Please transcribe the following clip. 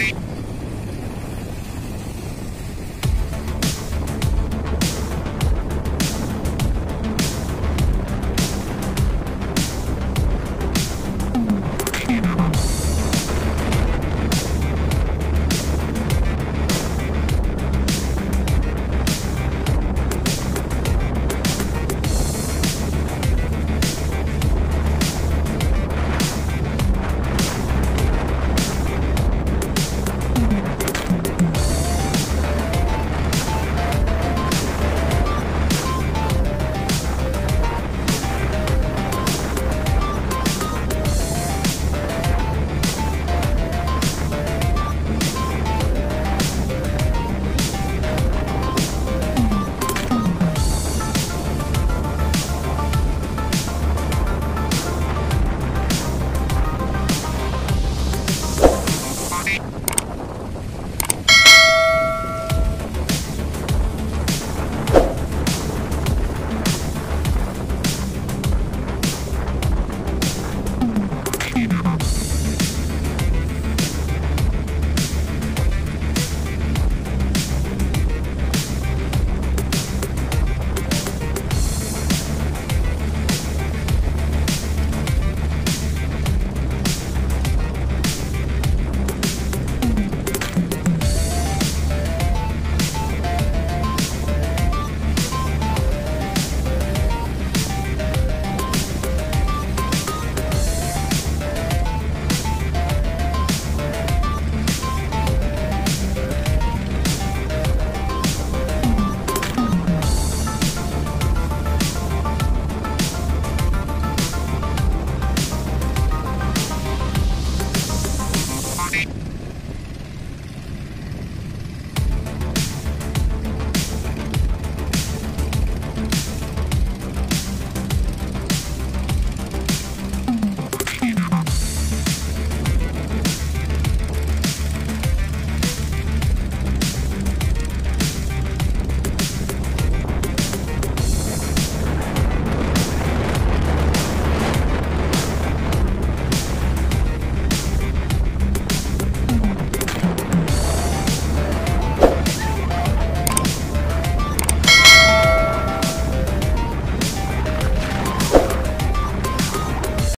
feet.